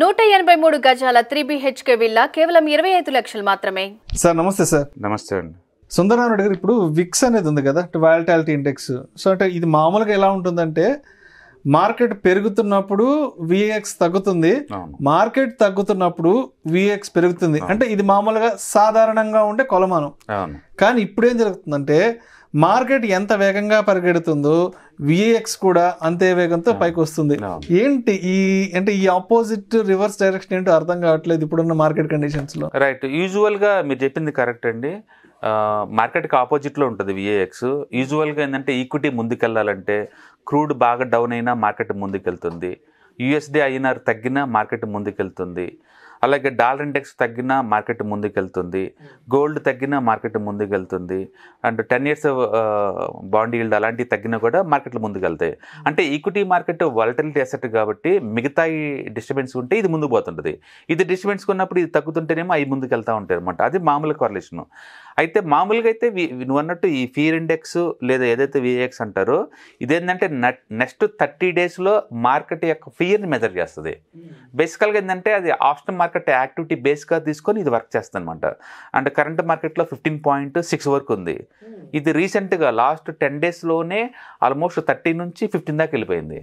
నూట ఎనభై మూడు గజాల త్రీ బిహెచ్కే విల్లా కేవలం ఇరవై ఐదు లక్షలు మాత్రమే. సార్ నమస్తే సార్. నమస్తే అండి. సుందరనారాయణ గారు ఇప్పుడు విక్స్ అనేది ఉంది కదా వాలిటాలిటీ ఇండెక్స్. సో అంటే ఇది మామూలుగా ఎలా ఉంటుందంటే మార్కెట్ పెరుగుతున్నప్పుడు విఎక్స్ తగ్గుతుంది. మార్కెట్ తగ్గుతున్నప్పుడు విఎక్స్ పెరుగుతుంది. అంటే ఇది మామూలుగా సాధారణంగా ఉండే కొలమానం. అవును. కానీ ఇప్పుడు ఏం జరుగుతుందంటే మార్కెట్ ఎంత వేగంగా పరిగెడుతుందో విఎక్స్ కూడా అంతే వేగంతో పైకి వస్తుంది. ఏంటి ఈ అంటే ఈ ఆపోజిట్ రివర్స్ డైరెక్షన్ ఏంటో అర్థం కావట్లేదు ఇప్పుడున్న మార్కెట్ కండిషన్స్లో. రైట్ యూజువల్గా మీరు చెప్పింది కరెక్ట్ అండి. మార్కెట్కి ఆపోజిట్లో ఉంటుంది విఏఎక్స్ యూజువల్గా ఏంటంటే ఈక్విటీ ముందుకెళ్ళాలంటే క్రూడ్ బాగా డౌన్ అయినా మార్కెట్ ముందుకెళ్తుంది. యుఎస్డి ఐఎన్ఆర్ తగ్గినా మార్కెట్ ముందుకెళ్తుంది. అలాగే డాలర్ ఇండెక్స్ తగ్గినా మార్కెట్ ముందుకెళ్తుంది. గోల్డ్ తగ్గినా మార్కెట్ ముందుకెళ్తుంది. And ten years bond yield అలాంటివి తగ్గినా కూడా మార్కెట్లు ముందుకెళ్తాయి. అంటే ఈక్విటీ మార్కెట్ వాలటిలిటీ అసెట్ కాబట్టి మిగతా డిస్టర్బెన్స్ ఉంటే ఇది ముందుకు పోతుంటుంది. ఇది డిస్టర్బెన్స్ ఉన్నప్పుడు ఇది తగ్గుతుంటేనేమో అవి ముందుకు వెళ్తూ ఉంటాయి అనమాట అది మామూలు కార్లేషన్ అయితే మామూలుగా అయితే నువ్వు అన్నట్టు ఈ ఫీర్ ఇండెక్స్ లేదా ఏదైతే విఏఎక్స్ అంటారో ఇదేంటంటే నెక్స్ట్ థర్టీ డేస్లో మార్కెట్ యొక్క ఫియర్ని మెజర్ చేస్తుంది. బేసికల్గా ఏంటంటే అది ఆప్షన్ మార్కెట్ యాక్టివిటీ బేస్గా తీసుకొని ఇది వర్క్ చేస్తుంది అనమాట అండ్ కరెంట్ మార్కెట్లో ఫిఫ్టీన్ పాయింట్ సిక్స్ వరకు ఉంది. ఇది రీసెంట్గా లాస్ట్ టెన్ డేస్లోనే ఆల్మోస్ట్ థర్టీ నుంచి ఫిఫ్టీన్ దాకా వెళ్ళిపోయింది.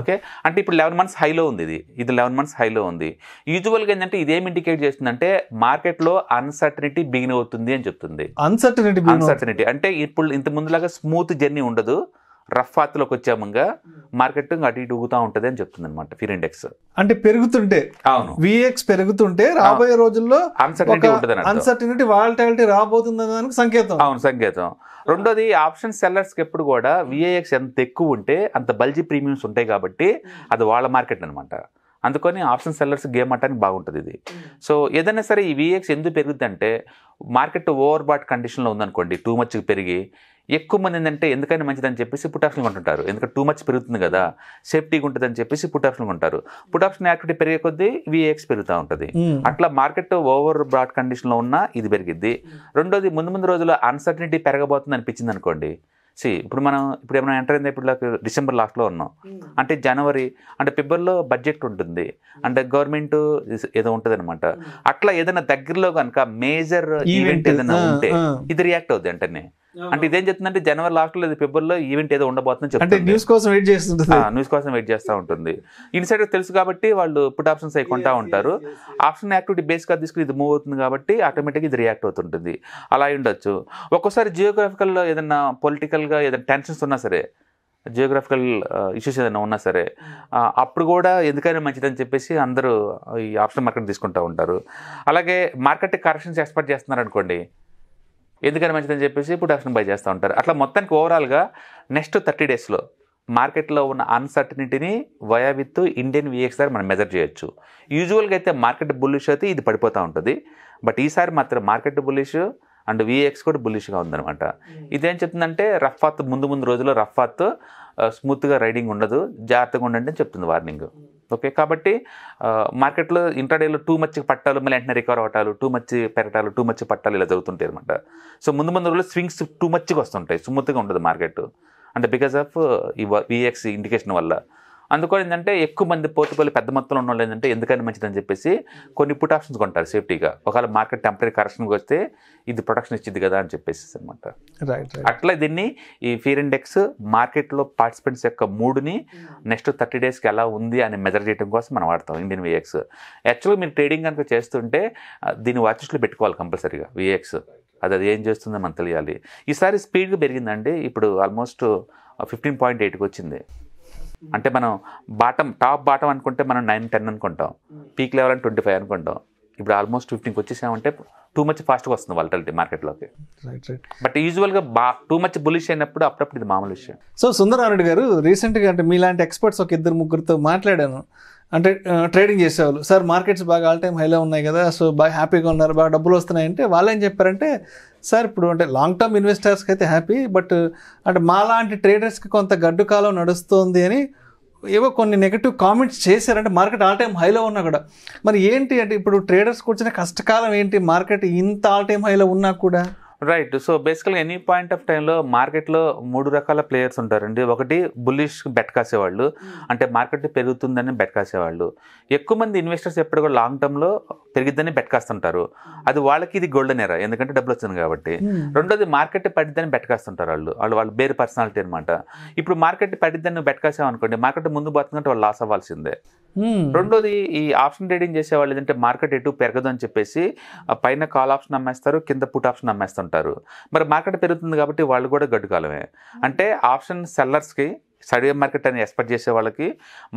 ఓకే? అంటే ఇప్పుడు లెవెన్ మంత్స్ హైలో ఉంది ఇది. ఇది లెవెన్ మంత్స్ హైలో ఉంది. యూజువల్గా ఏంటంటే ఇదేం ఇండికేట్ చేస్తుందంటే మార్కెట్లో అన్సర్టనిటీ బిగిన్ అవుతుంది. అని చెప్తుంది. అన్సర్టనిటీ అన్సర్టనిటీ అంటే ఇప్పుడు ఇంత ముందులాగా స్మూత్ జర్నీ ఉండదు. రఫ్ పాత్లోకి వచ్చామంగా మార్కెట్ అటు ఇటు ఊగుతూ ఉంటుంది అని చెప్తుంది అనమాట ఫిర్ ఇండెక్స్ అంటే పెరుగుతుంటే అవును. విఎక్స్ పెరుగుతుంటే రాబోయే రోజుల్లో అన్సర్టనిటీ ఉంటుంది. అన్సర్టనిటీ వాలిటాలిటీ రాబోతుంది దానికి సంకేతం. అవును సంకేతం. రెండోది ఆప్షన్ సెల్లర్స్కి ఎప్పుడు కూడా విఏఎక్స్ ఎంత ఎక్కువ ఉంటే అంత బల్జీ ప్రీమియమ్స్ ఉంటాయి కాబట్టి అది వాళ్ళ మార్కెట్ అనమాట అందుకని ఆప్షన్ సెల్లర్స్ గేమ్ ఆడటానికి బాగుంటుంది ఇది. సో ఏదైనా సరే ఈ విఏఎక్స్ ఎందుకు పెరుగుతుందంటే మార్కెట్ ఓవర్ బాట్ కండిషన్లో ఉందనుకోండి టూ మచ్ పెరిగి ఎక్కువ మంది ఏంటంటే ఎందుకని మంచిదని చెప్పేసి పుట్ ఆప్షన్ కొంటుంటారు. ఎందుకంటే టూ మచ్ పెరుగుతుంది కదా సేఫ్టీగా ఉంటుందని చెప్పేసి పుట్ ఆప్షన్ కొంటారు. పుట్ ఆప్షన్ యాక్టివిటీ పెరిగే కొద్దీ విఏఎక్స్ పెరుగుతూ ఉంటుంది. ఉమ్. అట్లా మార్కెట్ ఓవర్ బ్రాడ్ కండిషన్లో ఉన్నా ఇది పెరిగిద్ది. రెండోది ముందు ముందు రోజుల్లో అన్సర్టనిటీ పెరగబోతుంది అనిపించింది అనుకోండి సి ఇప్పుడు మనం ఇప్పుడు ఏమైనా ఎంటర్ అయింది? ఇప్పుడు డిసెంబర్ లాస్ట్లో ఉన్నాం. అంటే జనవరి అంటే ఫిబ్రవరిలో బడ్జెట్ ఉంటుంది. అంటే గవర్నమెంట్ ఏదో ఉంటుంది అనమాట అట్లా ఏదైనా దగ్గరలో కనుక మేజర్ ఈవెంట్ ఏదైనా ఉంటే. ఇది రియాక్ట్ అవుద్ది వెంటనే. అంటే ఇదేం చెప్తుందంటే జనవరి లాస్ట్లో లేదా ఫిబ్రవరిలో ఈవెంట్ ఏదో ఉండబోతుందని అంటే చెప్తుంది న్యూస్ కోసం వెయిట్ చేస్తుంటుంది. న్యూస్ కోసం వెయిట్ చేస్తూ ఉంటుంది. ఇన్సైడ్ తెలుసు కాబట్టి వాళ్ళు పుట్ ఆప్షన్స్ అవి కొంటా ఉంటారు. ఆప్షన్ యాక్టివిటీ బేస్గా తీసుకుని ఇది మూవ్ అవుతుంది కాబట్టి ఆటోమేటిక్గా ఇది రియాక్ట్ అవుతుంటుంది. అలా అయి ఉండొచ్చు. ఒక్కోసారి జియోగ్రఫికల్ ఏదైనా పొలిటికల్గా ఏదైనా టెన్షన్స్ ఉన్నా సరే జియోగ్రఫికల్ ఇష్యూస్ ఏదైనా ఉన్నా సరే అప్పుడు కూడా ఎందుకైనా మంచిదని చెప్పేసి అందరూ ఈ ఆప్షన్ మార్కెట్ తీసుకుంటూ ఉంటారు. అలాగే మార్కెట్ కరెక్షన్స్ ఎక్స్పెక్ట్ చేస్తున్నారు అనుకోండి ఎందుకని మంచిదని చెప్పేసి పుట్ ఆప్షన్ బై చేస్తూ ఉంటారు. అట్లా మొత్తానికి ఓవరాల్గా నెక్స్ట్ థర్టీ డేస్లో మార్కెట్లో ఉన్న అన్సర్టనిటీని వయా విత్ ఇండియన్ విఎక్స్ ద్వారా మనం మెజర్ చేయొచ్చు. యూజువల్గా అయితే మార్కెట్ బుల్లిష్ అయితే ఇది పడిపోతూ ఉంటుంది. బట్ ఈసారి మాత్రం మార్కెట్ బుల్లిష్ అండ్ విఎక్స్ కూడా బుల్లిష్గా ఉందన్నమాట. ఇదేం చెప్తుందంటే రఫాత్ ముందు ముందు రోజుల్లో రఫాత్ స్మూత్గా రైడింగ్ ఉండదు. జాగ్రత్తగా ఉండండి అని చెప్తుంది వార్నింగ్ ఓకే కాబట్టి మార్కెట్లో ఇంటర్డేలో టూ మచ్ పట్టాలు మళ్ళీ వెంటనే రికవర్ అవటాలు టూ మచ్ పెరటాలు టూ మచ్ పట్టాలు ఇలా జరుగుతుంటాయి అనమాట సో ముందు ముందు రోజులు స్వింగ్స్ టూ మచ్గా వస్తుంటాయి స్మూత్గా ఉంటుంది మార్కెట్. అంటే బికాస్ ఆఫ్ ఈ విఎక్స్ ఇండికేషన్ వల్ల. అందుకని ఏంటంటే ఎక్కువ మంది పోర్టుకోలు పెద్ద మొత్తంలో ఉన్న వాళ్ళు ఏంటంటే ఎందుకని మంచిదని చెప్పేసి కొన్ని పుట్ ఆప్షన్స్ కొంటారు సేఫ్టీగా ఒకవేళ మార్కెట్ టెంపరీ కరెక్షన్కి వస్తే ఇది ప్రొటెక్షన్ ఇచ్చింది కదా అని చెప్పేసి అనమాట రైట్ రైట్ అట్లా దీన్ని ఈ ఫీర్ ఇండెక్స్ మార్కెట్లో పార్టిసిపెంట్స్ యొక్క మూడ్ని నెక్స్ట్ థర్టీ డేస్కి ఎలా ఉంది అని మెజర్ చేయడం కోసం మనం వాడతాం ఇండియన్ విఎక్స్ యాక్చువల్గా మీరు ట్రేడింగ్ కనుక చేస్తుంటే దీన్ని వాచెస్లో పెట్టుకోవాలి కంపల్సరీగా విఎక్స్ అది అది ఏం చేస్తుందో మనకు తెలియాలి. ఈసారి స్పీడ్గా పెరిగిందండి. ఇప్పుడు ఆల్మోస్ట్ ఫిఫ్టీన్ పాయింట్ ఎయిట్కి వచ్చింది. అంటే మనం బాటం టాప్ బాటం అనుకుంటే మనం నైన్ టెన్ అనుకుంటాం. పీక్ లెవెల్ అని ట్వంటీ ఫైవ్ అనుకుంటాం. ఇప్పుడు ఆల్మోస్ట్ ఫిఫ్టీన్కి వచ్చేసామంటే టూ మచ్ ఫాస్ట్గా వస్తుంది వాలటిలిటీ మార్కెట్లోకి. రైట్ రైట్ బట్ యూజువల్గా బా టూ మచ్ బులిష్ అయినప్పుడు అప్పుడప్పుడు ఇది మామూలు విషయం. సో సుందరారెడ్డి గారు రీసెంట్గా అంటే మీలాంటి ఎక్స్పర్ట్స్ ఒక ఇద్దరు ముగ్గురితో మాట్లాడాను. అంటే ట్రేడింగ్ చేసేవాళ్ళు. సార్ మార్కెట్స్ బాగా ఆల్ టైమ్ హైలో ఉన్నాయి కదా సో బాగా హ్యాపీగా ఉన్నారు బాగా డబ్బులు వస్తున్నాయి అంటే వాళ్ళు ఏం చెప్పారంటే సార్ ఇప్పుడు అంటే లాంగ్ టర్మ్ ఇన్వెస్టర్స్కి అయితే హ్యాపీ బట్ అంటే మాలాంటి ట్రేడర్స్కి కొంత గడ్డు కాలం నడుస్తుంది అని ఏవో కొన్ని నెగటివ్ కామెంట్స్ చేశారంటే మార్కెట్ ఆల్ టైమ్ హైలో ఉన్నా కూడా. మరి ఏంటి అంటే ఇప్పుడు ట్రేడర్స్ కూర్చునే కష్టకాలం ఏంటి? మార్కెట్ ఇంత ఆల్ టైమ్ హైలో ఉన్నా కూడా? రైట్ సో బేసికల్గా ఎనీ పాయింట్ ఆఫ్ టైంలో మార్కెట్లో మూడు రకాల ప్లేయర్స్ ఉంటారండి. ఒకటి బుల్లిష్ బెట్ కాసేవాళ్ళు. అంటే మార్కెట్ పెరుగుతుందని బెట్ కాసేవాళ్ళు. ఎక్కువ మంది ఇన్వెస్టర్స్ ఎప్పుడు కూడా లాంగ్ టర్మ్లో పెరిగిద్దని బెట్ కాస్తుంటారు. అది వాళ్ళకి ఇది గోల్డెన్ ఎరా ఎందుకంటే డబ్బులు వచ్చింది కాబట్టి. రెండోది మార్కెట్ పడిద్దని బెట్ కాస్తుంటారు వాళ్ళు. వాళ్ళు వాళ్ళు వేరే పర్సనాలిటీ అనమాట ఇప్పుడు మార్కెట్ పడిద్దని బెట్ కాసావు అనుకోండి మార్కెట్ ముందు పోతుందంటే వాళ్ళు లాస్ అవ్వాల్సిందే. రెండోది ఈ ఆప్షన్ ట్రేడింగ్ చేసే వాళ్ళు ఏంటంటే మార్కెట్ ఎటు పెరగదు అని చెప్పేసి పైన కాల్ ఆప్షన్ అమ్మేస్తారు కింద పుట్ ఆప్షన్ అమ్మేస్తుంటారు. మరి మార్కెట్ పెరుగుతుంది కాబట్టి వాళ్ళు కూడా గడ్డుకాలమే అంటే ఆప్షన్ సెల్లర్స్కి సైడ్ మార్కెట్ అని ఎక్స్పెక్ట్ చేసే వాళ్ళకి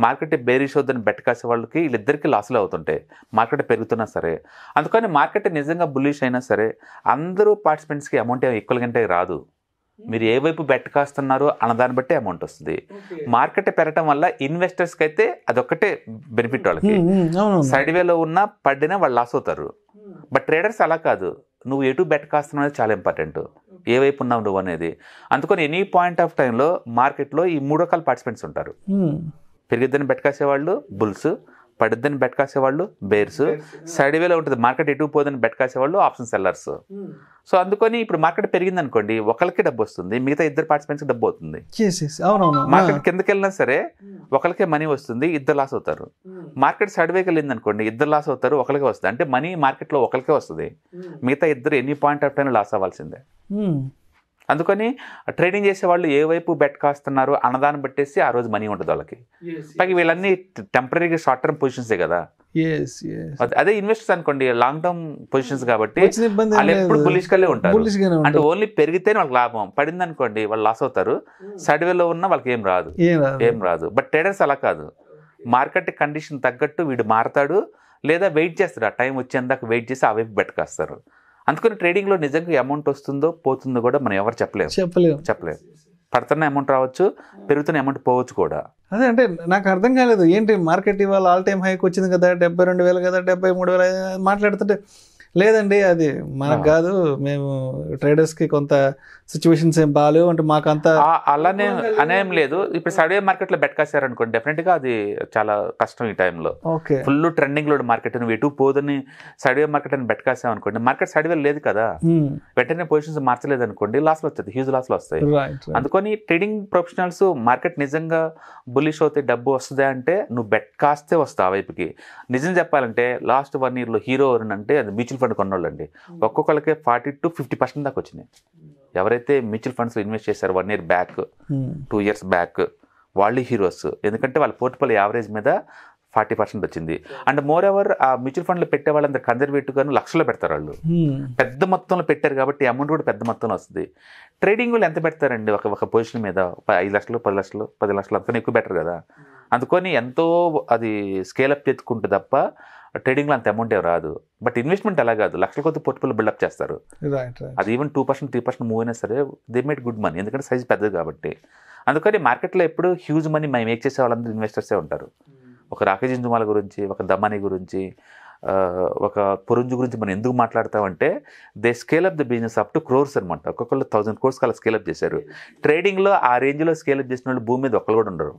మార్కెట్ బేరిష్ అవుతుందని బెట్ కాసే వాళ్ళకి వీళ్ళిద్దరికి లాసులు అవుతుంటాయి మార్కెట్ పెరుగుతున్నా సరే. అందుకని మార్కెట్ నిజంగా బుల్లిష్ అయినా సరే అందరూ పార్టిసిపెంట్స్కి అమౌంట్ ఈక్వల్ కంటే రాదు. మీరు ఏ వైపు బెట్ కాస్తున్నారో అన్నదాన్ని బట్టి అమౌంట్ వస్తుంది. మార్కెట్ పెరగటం వల్ల ఇన్వెస్టర్స్కి అయితే అదొక్కటే బెనిఫిట్ వాళ్ళకి. సైడ్ వేలో ఉన్నా పడినా వాళ్ళు లాస్ అవుతారు. బట్ ట్రేడర్స్ అలా కాదు. నువ్వు ఎటు బెట్ కాస్తున్నావు అనేది చాలా ఇంపార్టెంట్. ఏ వైపు ఉన్నావు నువ్వు అనేది. అందుకని ఎనీ పాయింట్ ఆఫ్ టైంలో మార్కెట్లో ఈ మూడు రకాల పార్టిసిపెంట్స్ ఉంటారు. పెరిగిద్దని బెట్ కాసేవాళ్ళు బుల్స్. పడిద్దని బెట్ కాసేవాళ్ళు బేర్స్. సైడ్ వేలో ఉంటుంది మార్కెట్ ఎటు పోదని బెట్ కాసేవాళ్ళు ఆప్షన్ సెల్లర్స్. సో అందుకని ఇప్పుడు మార్కెట్ పెరిగింది అనుకోండి ఒకరికి డబ్బు వస్తుంది మిగతా ఇద్దరు పార్టిసిపెంట్స్ డబ్బు అవుతుంది. మార్కెట్ కిందకి వెళ్ళినా సరే ఒకరికే మనీ వస్తుంది ఇద్దరు లాస్ అవుతారు. మార్కెట్ సైడ్ వేకి వెళ్ళింది అనుకోండి ఇద్దరు లాస్ అవుతారు ఒకరికే వస్తుంది. అంటే మనీ మార్కెట్లో ఒకరికే వస్తుంది. మిగతా ఇద్దరు any point of time loss అవ్వాల్సిందే. అందుకని ట్రేడింగ్ చేసే వాళ్ళు ఏ వైపు బెట్ కాస్తున్నారు అన్నదాన్ని బట్టేసి ఆ రోజు మనీ ఉంటుంది వాళ్ళకి. పైగా వీళ్ళన్నీ టెంపరీగా షార్ట్ టర్మ్ పొజిషన్సే కదా. అదే- ఇన్వెస్టర్స్ అనుకోండి లాంగ్ టర్మ్ పొజిషన్స్ కాబట్టి వాళ్ళు ఎప్పుడు ఉంటారు. అంటే. ఓన్లీ పెరిగితేనే వాళ్ళకి లాభం. పడింది అనుకోండి వాళ్ళు లాస్ అవుతారు. సైడ్ వేలో ఉన్న వాళ్ళకి ఏం రాదు. ఏం రాదు. ఏం రాదు. బట్ ట్రేడర్స్ అలా కాదు. మార్కెట్ కండిషన్ తగ్గట్టు వీడు మారతాడు లేదా వెయిట్ చేస్తాడు. ఆ టైం వచ్చేందాక వెయిట్ చేసి ఆ వైపు బెట్టకాస్తారు అందుకని ట్రేడింగ్లో నిజంగా అమౌంట్ వస్తుందో పోతుందో కూడా మనం ఎవరు చెప్పలేము. చెప్పలేము. చెప్పలేము. పడుతున్న అమౌంట్ రావచ్చు పెరుగుతున్న అమౌంట్ పోవచ్చు కూడా. అదే అంటే నాకు అర్థం కాలేదు. ఏంటి మార్కెట్ ఇవాళ ఆల్ టైమ్ హైక్ వచ్చింది కదా డెబ్బై రెండు వేలు కదా డెబ్బై మూడు వేలు మాట్లాడుతుంటే లేదండి అది మనకు కాదు. మేము ట్రేడర్స్కి కొంత సిచ్యువేషన్స్ ఏం బాగాలేవు అంటే మాకు అంత అలానే అనేం లేదు. ఇప్పుడు సడవే మార్కెట్లో బెట్ కాశారనుకోండి డెఫినెట్గా అది చాలా కష్టం ఈ టైంలో ఓకే. ఫుల్ ట్రెండింగ్లో మార్కెట్ నువ్వు ఎటు పోదని సైడ్వే మార్కెట్ అని బెట్ అనుకోండి మార్కెట్ సైడ్వే లేదు కదా. వెంటనే పొజిషన్స్ మార్చలేదు అనుకోండి లాస్లో వస్తుంది హ్యూజ్ లాస్లో వస్తాయి. రైట్ అందుకని ట్రేడింగ్ ప్రొఫెషనల్స్ మార్కెట్ నిజంగా బుల్లిష్ అవుతే డబ్బు వస్తుందా అంటే నువ్వు బెట్ కాస్తే వస్తావు ఆ వైపుకి. నిజం చెప్పాలంటే లాస్ట్ వన్ ఇయర్లో హీరో అంటే అది మ్యూచువల్ ఫండ్ కొన్నోళ్ళండి. ఒక్కొక్కరికి ఫార్టీ టు ఫిఫ్టీ పర్సెంట్ దాకా వచ్చినాయి. ఎవరైతే మ్యూచువల్ ఫండ్స్లో ఇన్వెస్ట్ చేశారో one year back two years back వాళ్ళు హీరోస్. ఎందుకంటే వాళ్ళ పోర్ట్ఫోలియో యావరేజ్ మీద ఫార్టీ పర్సెంట్ వచ్చింది. అండ్ మోర్ ఎవర్ ఆ మ్యూచువల్ ఫండ్లో పెట్టే వాళ్ళందరూ కన్జర్వేటివ్ గాను లక్షలో పెడతారు వాళ్ళు. పెద్ద మొత్తంలో పెట్టారు కాబట్టి అమౌంట్ కూడా పెద్ద మొత్తంలో వస్తుంది. ట్రేడింగ్ వాళ్ళు ఎంత పెడతారండి? ఒక ఒక పొజిషన్ మీద ఐదు లక్షలు పది లక్షలు పది లక్షలు అంతకన్నా ఎక్కువ బెటర్ కదా. అందుకని ఎంతో అది స్కేల్ అప్ ఎత్తుకుంటే తప్ప ట్రేడింగ్లో అంత అమౌంట్ ఏం రాదు. బట్ ఇన్వెస్ట్మెంట్ అలా కాదు. లక్షల కొద్ది పోర్ట్ఫోలియో బిల్డప్ చేస్తారు. అది even two percent three percent move అయినా సరే దే మేడ్ గుడ్ మనీ ఎందుకంటే సైజ్ పెద్దది కాబట్టి. అందుకని మార్కెట్లో ఎప్పుడు హ్యూజ్ మనీ మేము మేక్ చేసే వాళ్ళందరూ ఇన్వెస్టర్సే ఉంటారు. ఒక రాకేష్ ఇంజుమాల గురించి ఒక దమాని గురించి ఒక పొరుంజు గురించి మనం ఎందుకు మాట్లాడతామంటే they scale up the business up to crores అనమాట ఒక్కొక్కరు థౌసండ్ క్రోర్స్ కల్లా స్కేల్ అప్ చేశారు. ట్రేడింగ్లో ఆ రేంజ్లో స్కేల్ అప్ చేసిన వాళ్ళు భూమి మీద ఒక్కరు కూడా ఉండరు.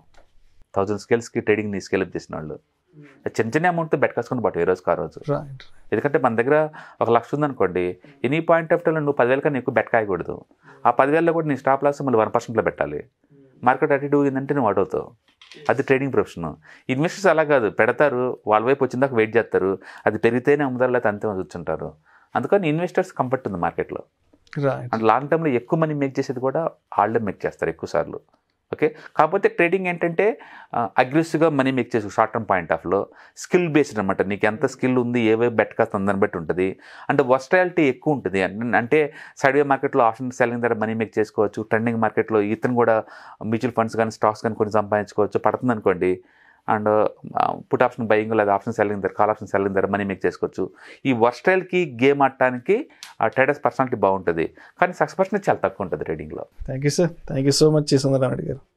థౌసండ్ స్కేల్స్కి ట్రేడింగ్ని స్కేల్ అప్ చేసిన వాళ్ళు. చిన్న చిన్న అమౌంట్తో బెట్ కాసుకొని పాటు ఏ రోజుకి ఆ రోజు ఎందుకంటే మన దగ్గర ఒక లక్ష ఉందనుకోండి ఎనీ పాయింట్ ఆఫ్ టైంలో నువ్వు పదివేల కన్నా ఎక్కువ బెట్ కాయకూడదు. ఆ పదివేలలో కూడా నీ స్టాప్ లాస్ మళ్ళీ వన్ పర్సెంట్లో పెట్టాలి. మార్కెట్ అటు ఇటు పోయిందంటే నువ్వు అవుట్ అవుతావు. అది ట్రేడింగ్ ప్రొఫెషన్ ఇన్వెస్టర్స్ అలా కాదు పెడతారు వాళ్ళ వైపు వచ్చిందాక వెయిట్ చేస్తారు. అది పెరిగితేనే అమ్ముతారు లేకపోతే అంతే కూర్చుంటారు. అందుకని ఇన్వెస్టర్స్ కంఫర్ట్ ఉంది మార్కెట్లో అండ్ లాంగ్ టర్మ్లో ఎక్కువ మనీ మేక్ చేసేది కూడా వాళ్ళే మేక్ చేస్తారు ఎక్కువ సార్లు. ఓకే? కాకపోతే ట్రేడింగ్ ఏంటంటే అగ్రెసివ్గా మనీ మేక్ చేసు షార్ట్ టర్మ్ పాయింట్ ఆఫ్లో స్కిల్ బేస్డ్ అనమాట నీకు ఎంత స్కిల్ ఉంది ఏవే బెట్ కాస్త దాన్ని బట్టి ఉంటుంది. అంటే వర్స్టాలిటీ ఎక్కువ ఉంటుంది. అంటే సైడ్వే మార్కెట్లో ఆప్షన్ సెల్లింగ్ ద్వారా మనీ మేక్ చేసుకోవచ్చు. ట్రెండింగ్ మార్కెట్లో ఇతను కూడా మ్యూచువల్ ఫండ్స్ కానీ స్టాక్స్ కానీ కొన్ని సంపాదించుకోవచ్చు. పడుతుంది అనుకోండి. అండ్ పుట్ ఆప్షన్ బయింగ్ లేదా ఆప్షన్ సెల్లింగ్ ధర కాల్ ఆప్షన్ సెల్లింగ్ ధర మనీ మేక్ చేసుకోవచ్చు. ఈ వర్స్టైల్కి గేమ్ ఆడటానికి ఆ ట్రేడర్స్ పర్సనాలిటీ బాగుంటుంది. కానీ సక్సెస్ పర్సెంట్ చాలా తక్కువ ఉంటుంది ట్రేడింగ్లో thank you sir thank you so much Sundararao గారు.